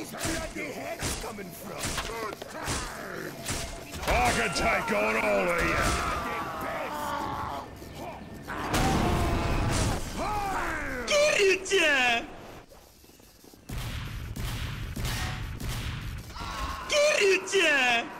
these bloody heads coming from? I can take on all of you. Get it, yeah. Get it, yeah.